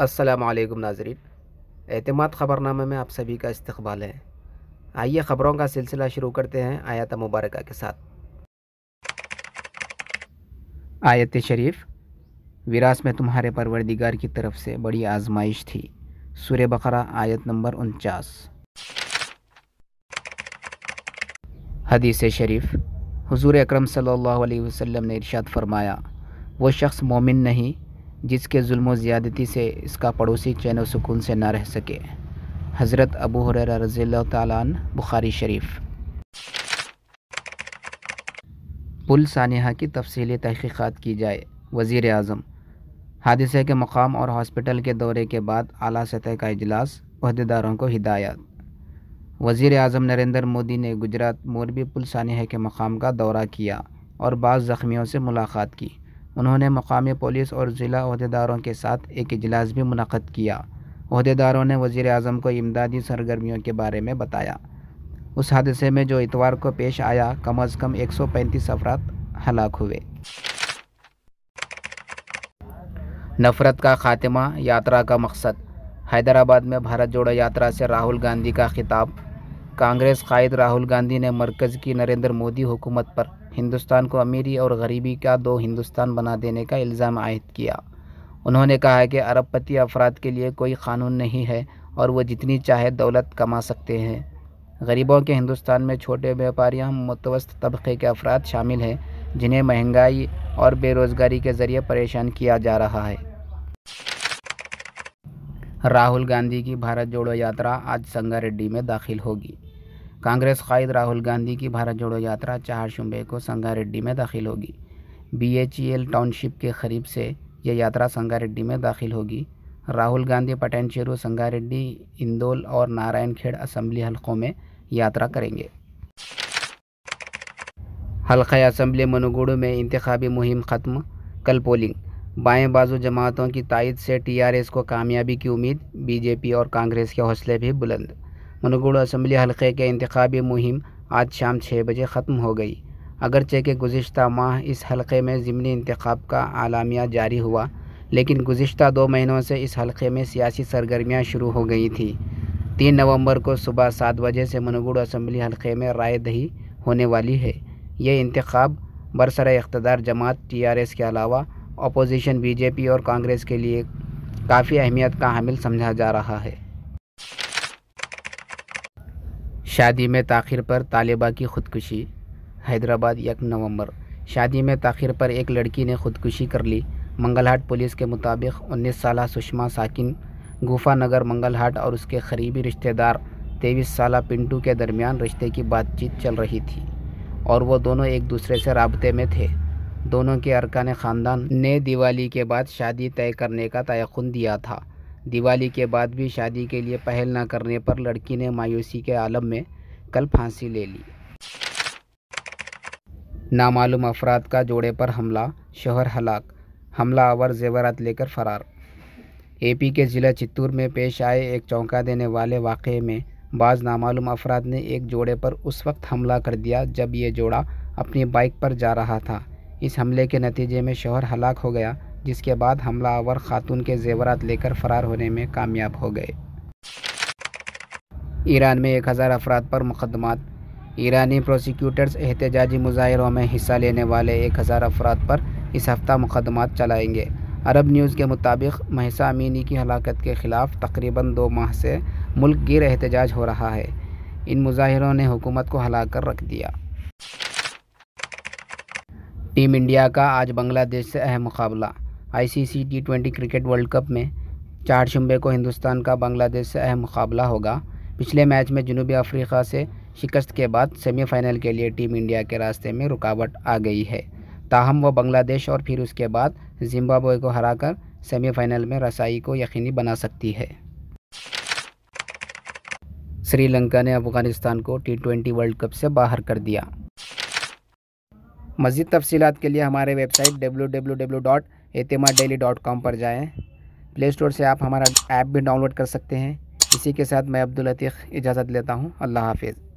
असलकम नाजरीन एतमाद ख़बरनामे में आप सभी का इस्तकबाल है। आइए ख़बरों का सिलसिला शुरू करते हैं आयत मुबारक के साथ। आयत शरीफ, विरास में तुम्हारे परवरदिगार की तरफ़ से बड़ी आजमाइश थी। सुर बकरा आयत नंबर उनचास। हदीस शरीफ, हुजूर अकरम सल्लल्लाहु अलैहि वसल्लम ने इरशाद फरमाया, वो शख्स मोमिन नहीं जिसके जुल्म ज़्यादती से इसका पड़ोसी चैन सुकून से ना रह सके। हज़रत अबू हुरैरा रज़ी तन बुखारी शरीफ। पुल सानहा की तफसीली तहकीक़ात की जाए वज़ी अजम हादसे के मकाम और हॉस्पिटल के दौरे के बाद अली सतह का अजलास अहदेदारों को हिदायत। वज़ी अजम नरेंद्र मोदी ने गुजरात मोरबी पुल सानहा के मकाम का दौरा किया और बाज़ ज़ख्मियों से मुलाकात की। उन्होंने मकामी पुलिस और ज़िला अहदेदारों के साथ एक अजलास भी मनद किया। अहदेदारों ने वज़ी अजम को इमदादी सरगर्मियों के बारे में बताया। उस हादसे में जो इतवार को पेश आया, कम अज़ कम एक सौ पैंतीस अफराद हलाक हुए। नफ़रत का खात्मा, यात्रा का मकसद। हैदराबाद में भारत जोड़ो यात्रा से राहुल गांधी का खिताब। कांग्रेस कायद राहुल गांधी ने मरकज़ की नरेंद्र मोदी हुकूमत पर हिंदुस्तान को अमीरी और गरीबी का दो हिंदुस्तान बना देने का इल्ज़ाम आयद किया। उन्होंने कहा कि अरबपति अफराद के लिए कोई क़ानून नहीं है और वो जितनी चाहे दौलत कमा सकते हैं। गरीबों के हिंदुस्तान में छोटे व्यापारियों, मुतवस्त तबके के अफराद शामिल हैं, जिन्हें महँगाई और बेरोज़गारी के ज़रिए परेशान किया जा रहा है। राहुल गांधी की भारत जोड़ो यात्रा आज संगारेड्डी में दाखिल होगी। कांग्रेस कायद राहुल गांधी की भारत जोड़ो यात्रा चार शुबे को संगारेड्डी में दाखिल होगी। बीएचईएल टाउनशिप के करीब से यह यात्रा संगारेड्डी में दाखिल होगी। राहुल गांधी पटेनचेरू संगारेड्डी इंदौल और नारायणखेड़ असम्बली हलकों में यात्रा करेंगे। हल्का असम्बली मनुगुड़ में इंतबी मुहिम ख़त्म, कल पोलिंग। बाएँ बाजू जमातों की तायद से टीआरएस को कामयाबी की उम्मीद, बीजेपी और कांग्रेस के हौसले भी बुलंद। मनगुड़ असम्बली हलक़े के इंतबी मुहिम आज शाम छः बजे ख़त्म हो गई। अगरचे के गुज्त माह इस हलक़े में ज़मनी इंतखब का आलामिया जारी हुआ, लेकिन गुज्त दो महीनों से इस हलक़े में सियासी सरगर्मियाँ शुरू हो गई थी। तीन नवंबर को सुबह सात बजे से मनगुड़ असम्बली हलक़े में राय दही होने वाली है। ये इंतखब बरसर इकतदार जमात टी आर एस के अलावा अपोजिशन बीजेपी और कांग्रेस के लिए काफ़ी अहमियत का हामिल समझा जा रहा है। शादी में ताखिर पर तालिबा की ख़ुदकुशी, हैदराबाद, एक नवंबर। शादी में ताखिर पर एक लड़की ने ख़ुदकुशी कर ली। मंगलहाट पुलिस के मुताबिक 19 साल सुषमा साकिन, गुफा नगर मंगलहाट और उसके करीबी रिश्तेदार तेईस साल पिंटू के दरमियान रिश्ते की बातचीत चल रही थी और वो दोनों एक दूसरे से रबते में थे। दोनों के अरकान ख़ानदान ने दिवाली के बाद शादी तय करने का तयन दिया था। दिवाली के बाद भी शादी के लिए पहल न करने पर लड़की ने मायूसी के आलम में कल फांसी ले ली। नामालूम अफराद का जोड़े पर हमला, शोहर हलाक हमला आवर जेवरात लेकर फरार। एपी के ज़िला चित्तूर में पेश आए एक चौंका देने वाले वाक़े में बाज़ नामालूम अफराद ने एक जोड़े पर उस वक्त हमला कर दिया जब ये जोड़ा अपनी बाइक पर जा रहा था। इस हमले के नतीजे में शोहर हलाक हो गया जिसके बाद हमलावर खातून के जेवरात लेकर फ़रार होने में कामयाब हो गए। ईरान में एक हज़ार अफराद पर मुकदमात। ईरानी प्रोसिक्यूटर्स एहतजाजी मुजाहरों में हिस्सा लेने वाले एक हज़ार अफराद पर इस हफ़्ता मुकदमात चलाएँगे। अरब न्यूज़ के मुताबिक, महसा अमीनी की हलाकत के ख़िलाफ़ तकरीबन दो माह से मुल्क गिर एहतजाज हो रहा है। इन मुजाहरों ने हुकूमत को हला कर रख दिया। टीम इंडिया का आज बांग्लादेश से अहम मुकाबला। ICC T twenty cricket world cup में चार शुबे को हिंदुस्तान का बांग्लादेश से अहम मुकाबला होगा। पिछले मैच में जनूबी अफ्रीका से शिकस्त के बाद सेमीफाइनल के लिए टीम इंडिया के रास्ते में रुकावट आ गई है। ताहम वो बांग्लादेश और फिर उसके बाद जिम्बाब्वे को हराकर सेमीफाइनल में रसाई को यकीनी बना सकती है। श्रीलंका ने अफ़गानिस्तान को टी ट्वेंटी वर्ल्ड कप से बाहर कर दिया। मज़ीद तफसीत के लिए हमारे website W Etemaad daily dot com पर जाएँ। प्ले स्टोर से आप हमारा ऐप भी डाउनलोड कर सकते हैं। इसी के साथ मैं अब्दुल लतीफ़ इजाज़त लेता हूँ। अल्लाह हाफिज़।